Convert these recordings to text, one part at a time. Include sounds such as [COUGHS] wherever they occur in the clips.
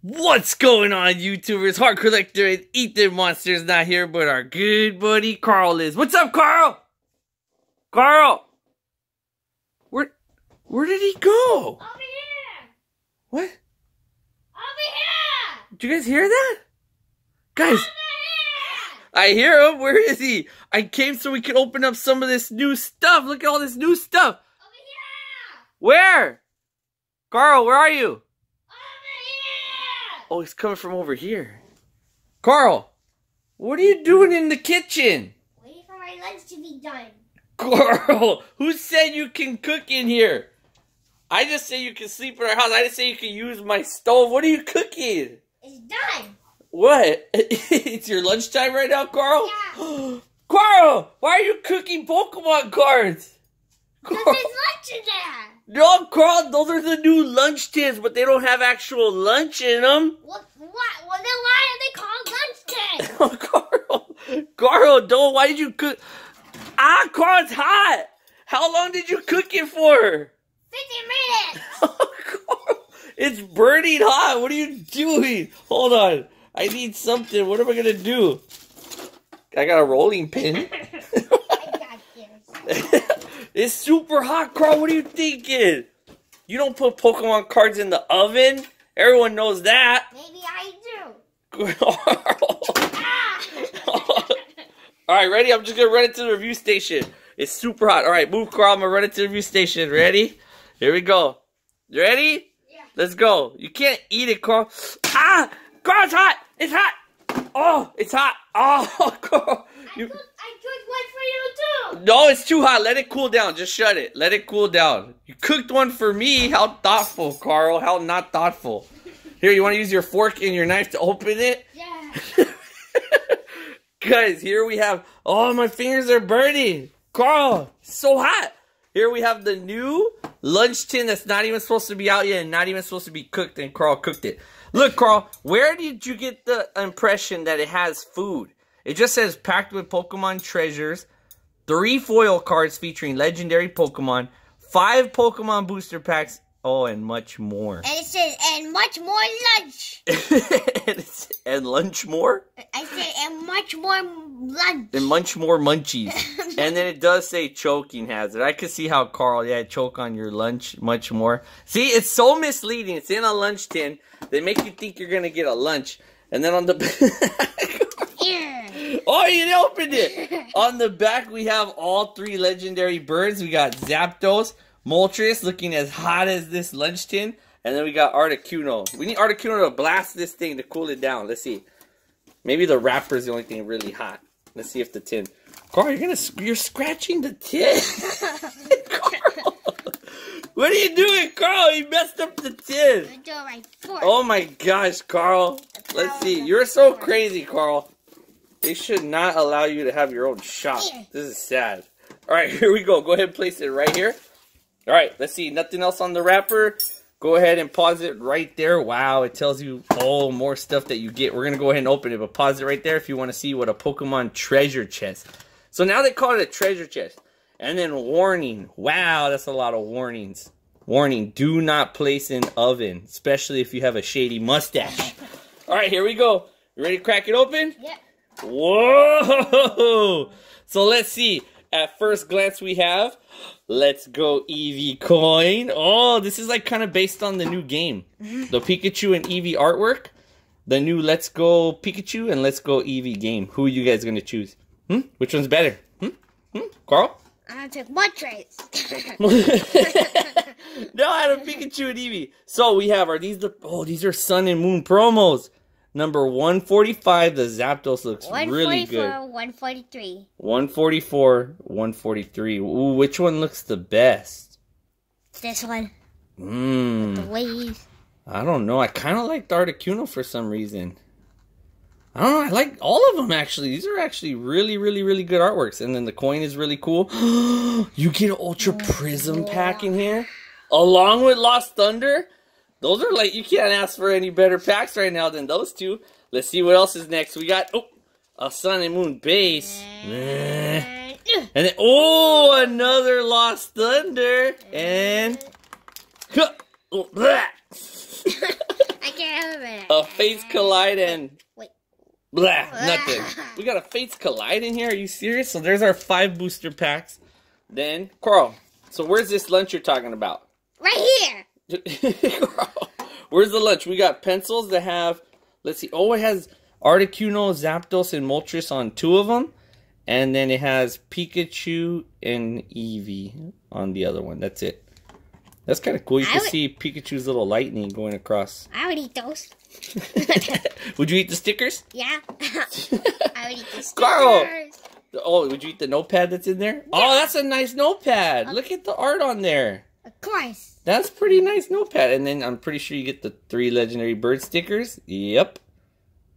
What's going on, YouTubers? HardCorllector and Ethan Monster is not here, but our good buddy Carl is. What's up, Carl? Carl! Where, where did he go? Over here! What? Over here! Did you guys hear that? Guys, I hear him. Where is he? I came so we could open up some of this new stuff. Look at all this new stuff. Over here! Where? Carl, where are you? Oh, he's coming from over here. Carl, what are you doing in the kitchen? Waiting for my lunch to be done. Carl, [LAUGHS] who said you can cook in here? I just say you can sleep in our house. I just say you can use my stove. What are you cooking? It's done. What? [LAUGHS] it's your lunchtime right now, Carl? Yeah. [GASPS] Carl, why are you cooking Pokemon cards? Carl. lunch in there. No, Carl, those are the new lunch tins, but they don't have actual lunch in them. What? What? Well, then why are they called lunch tins? Oh, [LAUGHS] Carl, Carl, don't. Why did you cook? Ah, Carl, it's hot. How long did you cook it for? 50 minutes. [LAUGHS] Carl, it's burning hot. What are you doing? Hold on. I need something. What am I gonna do? I got a rolling pin. [LAUGHS] I got this. It's super hot, Carl. What are you thinking? You don't put Pokemon cards in the oven. Everyone knows that. Maybe I do. Carl. [LAUGHS] All right, ready? I'm just gonna run it to the review station. It's super hot. All right, move, Carl. I'm gonna run it to the review station. Ready? Here we go. You ready? Yeah. Let's go. You can't eat it, Carl. Ah, Carl, it's hot. It's hot. Oh, it's hot. Oh, [LAUGHS] Carl. You, cooked, I cooked one for you too. No, it's too hot. Let it cool down. Just shut it. Let it cool down. You cooked one for me. How thoughtful, Carl. How not thoughtful. Here, you want to use your fork and your knife to open it? Yeah. [LAUGHS] Guys, here we have. Oh, my fingers are burning. Carl, so hot. Here we have the new lunch tin that's not even supposed to be out yet and not even supposed to be cooked, and Carl cooked it. Look, Carl, where did you get the impression that it has food? It just says packed with Pokemon treasures, three foil cards featuring legendary Pokemon, five Pokemon booster packs, oh, and much more. And it says, and much more lunch. [LAUGHS] and, and lunch more? I said, and much more lunch. and much more munchies. [LAUGHS] and then it does say choking hazard. I could see how Carl, yeah, choke on your lunch much more. See, it's so misleading. It's in a lunch tin. They make you think you're gonna get a lunch, and then on the [LAUGHS] Here. Oh, you opened it. [LAUGHS] on the back, we have all three legendary birds. We got Zapdos, Moltres, looking as hot as this lunch tin, and then we got Articuno. We need Articuno to blast this thing to cool it down. Let's see. Maybe the wrapper is the only thing really hot. Let's see if the tin. Carl, you're gonna you're scratching the tin. Carl, [LAUGHS] [LAUGHS] what are you doing, Carl? You messed up the tin. I do it right fork. Oh my gosh, Carl. Let's see. You're so crazy, Carl. They should not allow you to have your own shop. This is sad. All right, [LAUGHS] here we go. Go ahead and place it right here. All right, let's see. Nothing else on the wrapper. Go ahead and pause it right there. Wow, it tells you, oh, more stuff that you get. We're going to go ahead and open it, but pause it right there if you want to see what a Pokemon treasure chest. So now they call it a treasure chest. And then warning. Wow, that's a lot of warnings. Warning, do not place in oven, especially if you have a shady mustache. All right, here we go. You ready to crack it open? Yep. Whoa! So let's see. At first glance, we have Let's Go Eevee coin. Oh, this is like kind of based on the new game. The Pikachu and Eevee artwork. The new Let's Go Pikachu and Let's Go Eevee game. Who are you guys going to choose? Hmm? Which one's better? Hmm? Hmm? Carl? I took Moltres. no, I had a Pikachu and Eevee. So we have, are these the, oh, these are Sun and Moon promos. Number 145, the Zapdos looks really good. 144, 143. 144, 143. Ooh, which one looks the best? This one. Hmm. The Mmm. waves. I don't know. I kind of like Articuno for some reason. I don't know. I like all of them actually. These are actually really, really, really good artworks. And then the coin is really cool. [GASPS] you get an Ultra Prism pack in here, along with Lost Thunder. Those are like you can't ask for any better packs right now than those two. Let's see what else is next. We got oh a Sun and Moon base. And, then, oh, another Lost Thunder. And, oh, bleh. I can't open it. a Fates Collide and Wait. blah, nothing. We got a Fates Collide in here. Are you serious? So there's our five booster packs. Then Carl. So where's this lunch you're talking about? Right here. [LAUGHS] Where's the lunch? We got pencils that have. Let's see. Oh, it has Articuno, Zapdos, and Moltres on two of them. And then it has Pikachu and Eevee on the other one. That's it. That's kind of cool. You I can would- see Pikachu's little lightning going across. I would eat those. [LAUGHS] Would you eat the stickers? Yeah. [LAUGHS] I would eat the stickers. Carl! Oh, would you eat the notepad that's in there? Oh, that's a nice notepad. Look at the art on there. Of course. That's pretty nice notepad. And then I'm pretty sure you get the three legendary bird stickers. Yep.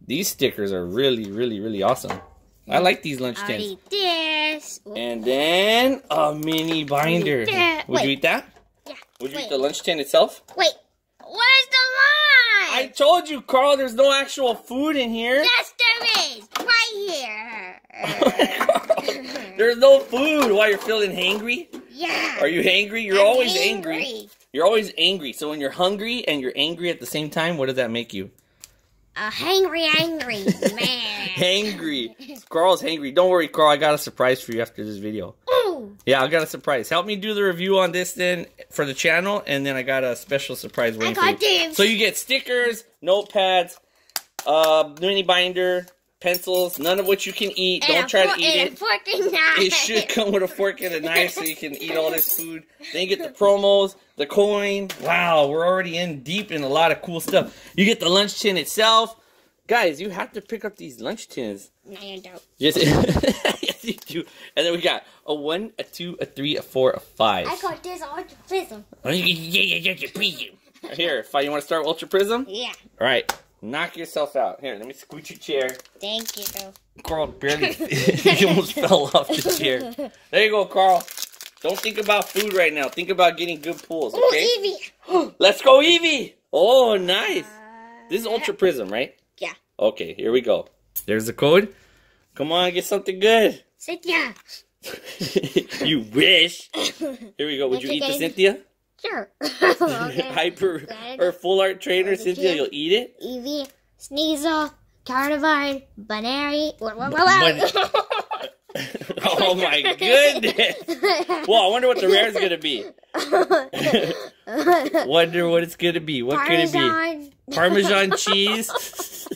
These stickers are really, really, really awesome. I like these lunch tins. eat this. And then a mini binder. Would you eat that? Yeah. Would you Wait. eat the lunch tin itself? Wait. Where's the lunch? I told you, Carl, there's no actual food in here. Yes, there is. Right here. [LAUGHS] There's no food. Why you're feeling hangry? Yeah. Are you angry? You're I'm always angry. angry. You're always angry. So when you're hungry and you're angry at the same time, what does that make you? A hangry, angry [LAUGHS] man. Hangry. Carl's hangry. Don't worry, Carl. I got a surprise for you after this video. Ooh. Yeah, I got a surprise. Help me do the review on this then for the channel, and then I got a special surprise I waiting for you. got this. So you get stickers, notepads, uh, mini binder, pencils, none of which you can eat. And Don't try to eat it. A fork and knife. It should come with a fork and a knife so you can eat all this food. Then you get the promos, the coin. Wow, we're already in deep in a lot of cool stuff. You get the lunch tin itself. Guys, you have to pick up these lunch tins. No, you don't. Yes, [LAUGHS] yes you do. And then we got a one, a two, a three, a four, a five. I got this Ultra Prism. Here, Fi, you want to start Ultra Prism? Yeah. All right, knock yourself out. Here, let me scoot your chair. Thank you. Carl barely, [LAUGHS] [LAUGHS] he almost fell off the chair. There you go, Carl. Don't think about food right now. Think about getting good pulls, Ooh, okay? Eevee. [GASPS] Let's go, Eevee. Oh, nice. Uh, this is Ultra Prism, right? Yeah. Okay, here we go. There's the code. Come on, get something good. Down. [LAUGHS] you wish. [COUGHS] Here we go. Would you eat the Cynthia? Sure. [LAUGHS] [LAUGHS] okay. Hyper or full art trainer Cynthia, you'll eat it? Eevee, Sneasel, Carnivine, Banary. What, what, what, what? [LAUGHS] oh my goodness. Well, I wonder what the rare is gonna be. Wonder what it's gonna be. What could it be? Parmesan. Parmesan cheese.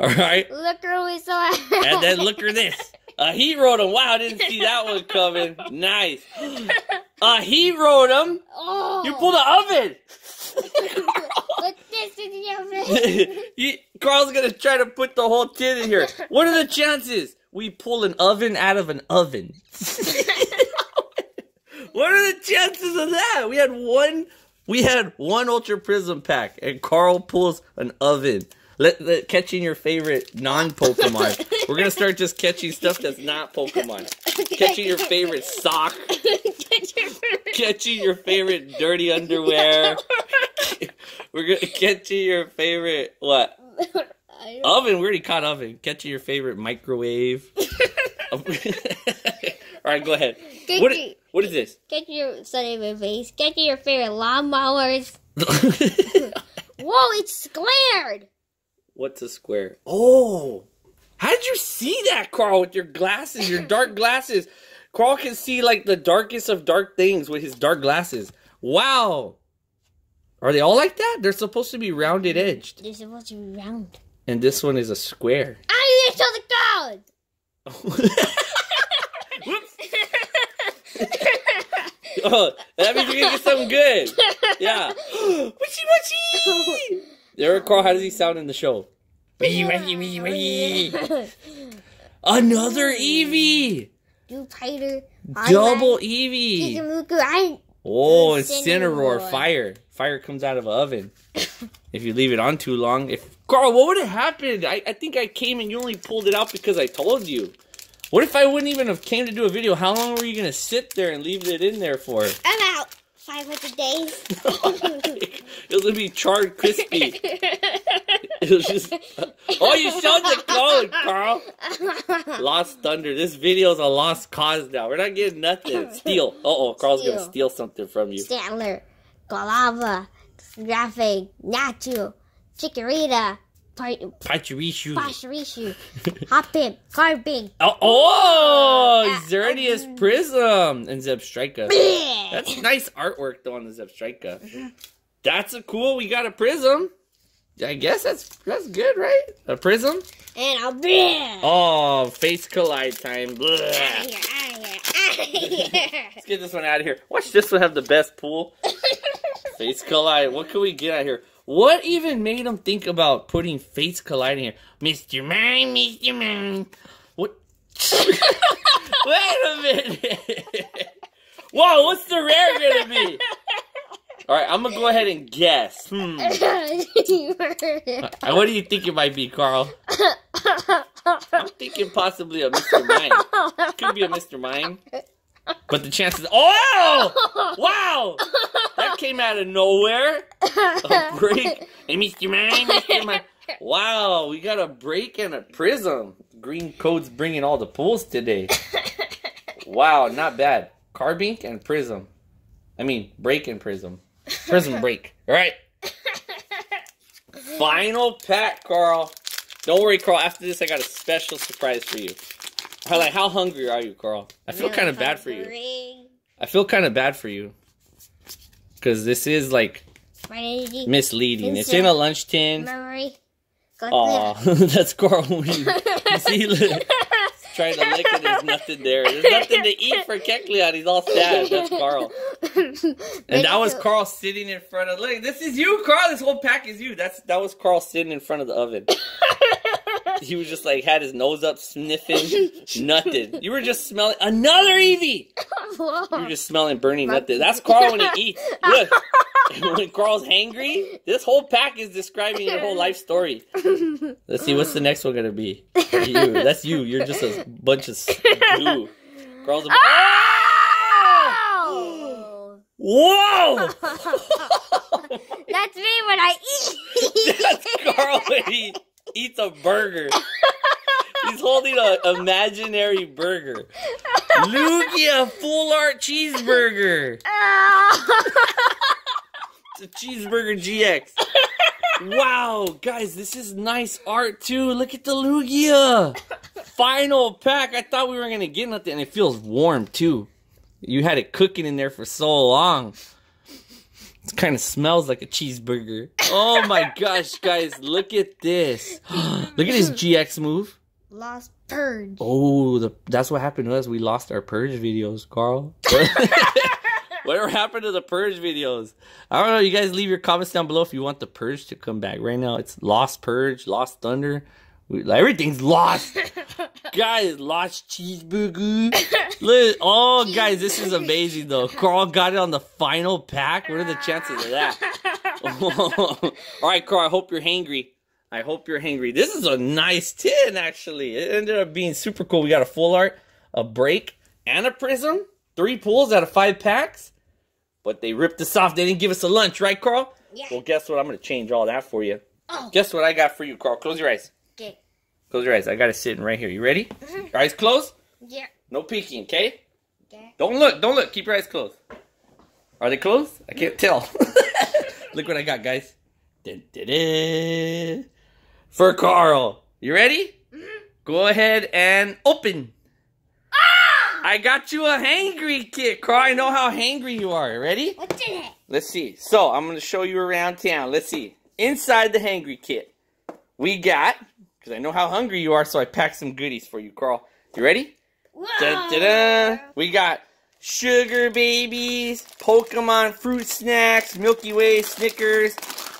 All right. Look who we saw. And then look at this. A heat rotom. Wow, I didn't see that one coming. Nice. Uh, A heat rotom. Oh. You pulled the oven. [LAUGHS] Put this in the oven. [LAUGHS] He- Carl's gonna try to put the whole tin in here. What are the chances we pull an oven out of an oven? [LAUGHS] what are the chances of that? We had one. We had one Ultra Prism pack, and Carl pulls an oven. Let, let catching your favorite non-Pokemon. We're gonna start just catching stuff that's not Pokemon. Catching your favorite sock. Catching your favorite dirty underwear. We're gonna catching your favorite what? Oven, we already caught oven. Catching your favorite microwave. [LAUGHS] All right, go ahead. Get, What, your, what is this? get your sunny face. Get your favorite lawnmowers. [LAUGHS] Whoa, it's squared. What's a square? Oh, how did you see that, Carl? With your glasses, your dark glasses. Carl can see like the darkest of dark things with his dark glasses. Wow. Are they all like that? They're supposed to be rounded mm-hmm. edged. They're supposed to be round. And this one is a square. I need to show the code. [LAUGHS] [LAUGHS] oh, that means you're gonna get something good. Yeah. [LAUGHS] [GASPS] Witchy witchy. There, Carl. How does he sound in the show? Wee, wee, wee, wee. [LAUGHS] Another Eevee. Jupiter. Double Eevee. Kikamuku. I. Oh, Incineroar. Fire. Fire comes out of an oven. if you leave it on too long. If Carl, what would have happened? I, I think I came and you only pulled it out because I told you. What if I wouldn't even have came to do a video? How long were you gonna sit there and leave it in there for? I'm out. 500 days. [LAUGHS] it would be charred crispy. [LAUGHS] It was just. Oh, you showed the code, Carl. Lost Thunder. This video is a lost cause now. We're not getting nothing. Steal. Uh oh, Carl's gonna Steal. steal something from you. Statler. Galava. Graphic. Natu. Chikorita. Pachirisu. Pasharishu. [LAUGHS] Hoppip. Carbink. Oh, oh, Xerneas Prism and Zebstrika. That's nice artwork though on the Zebstrika. That's a cool. We got a prism. I guess that's that's good, right? A prism. And a bear. Oh, Fates Collide time. Let's get this one out of here. Watch this one have the best pool. [LAUGHS] Fates Collide. What can we get out here? What even made him think about putting face Colliding here? Mr. Mime, Mr. Mime. What? [LAUGHS] Wait a minute. Whoa, what's the rare gonna be? All right, I'm gonna go ahead and guess. Hmm. [LAUGHS] What do you think it might be, Carl? [LAUGHS] I'm thinking possibly a Mr. Mime. Could be a Mr. Mime. But the chances. Oh! [LAUGHS] Wow! That came out of nowhere. A break. Hey, Mr. Mime, Mr. Mime. Wow, we got a break and a prism. Green code's bringing all the pulls today. Wow, not bad. Carbink and prism. I mean, break and prism. Prism break. All right. Final pack, Carl. Don't worry, Carl. After this, I got a special surprise for you. How, like, how hungry are you, Carl? I feel kind of bad for you. I feel kind of bad for you. Because this is, like, misleading. It's in a lunch tin. Memory. Aw, [LAUGHS] that's Carl. You, [LAUGHS] see, look, trying to lick it. There's nothing there. There's nothing to eat for Kecleon. He's all sad. That's Carl. [LAUGHS] And that was Carl sitting in front of. Look, this is you, Carl. This whole pack is you. That's that was Carl sitting in front of the oven. He was just like had his nose up, sniffing [LAUGHS] nothing. You were just smelling another Eevee. You were just smelling burning nothing. That's Carl when he [LAUGHS] eats. Look, [LAUGHS] when Carl's hangry, this whole pack is describing your whole life story. Let's see, what's the next one gonna be? You. That's you. You're just a bunch of goo. Carl's a. Oh! Whoa! That's me when I eat. That's Carl when he eats a burger. He's holding an imaginary burger. Lugia full art cheeseburger. It's a cheeseburger GX. Wow, guys, this is nice art too. Look at the Lugia. Final pack. I thought we were gonna get nothing, and it feels warm too. You had it cooking in there for so long. It kind of smells like a cheeseburger. Oh my [LAUGHS] gosh, guys, look at this. [GASPS] look at his GX move. Lost purge. Oh, the, that's what happened to us. We lost our purge videos, Carl. [LAUGHS] Whatever happened to the purge videos? I don't know. You guys leave your comments down below if you want the purge to come back. Right now, it's lost purge, lost thunder. We, everything's lost. [LAUGHS] guys, lost cheeseburger. Look, oh, guys, this is amazing though. [LAUGHS] Carl got it on the final pack. What are the chances of that? [LAUGHS] All right, Carl. I hope you're hangry. I hope you're hangry. This is a nice tin, actually. It ended up being super cool. We got a full art, a break, and a prism. Three pulls out of five packs. But they ripped us off. They didn't give us a lunch, right, Carl? Yeah. Well, guess what? I'm going to change all that for you. Oh. Guess what I got for you, Carl? Close your eyes. Close your eyes. I got it sitting right here. You ready? Mm-hmm. Your eyes closed? Yeah. No peeking, okay? Okay. Don't look. Don't look. Keep your eyes closed. Are they closed? I can't mm. tell. [LAUGHS] look what I got, guys. Dun, dun, dun. For Carl. You ready? Mm-hmm. Go ahead and open. Ah! I got you a hangry kit, Carl. I know how hangry you are. Ready? What's in it? Let's see. So I'm gonna show you around town. Let's see. Inside the hangry kit, we got because I know how hungry you are, so I packed some goodies for you, Carl. You ready? Dun, dun, dun. We got sugar babies, Pokemon fruit snacks, Milky Way, Snickers,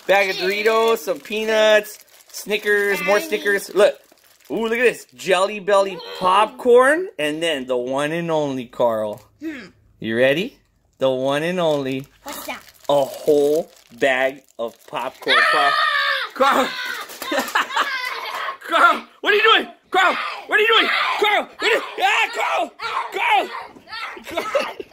bag of Doritos, some peanuts, Snickers, more Snickers. Look. Ooh, look at this. Jelly Belly popcorn. And then the one and only, Carl. Hmm. You ready? The one and only What's that? a whole bag of popcorn. Ah! Carl. Carl. Carl, what are you doing? Carl, what are you doing? Carl, what are you, ah, Carl, Carl, [LAUGHS] Carl.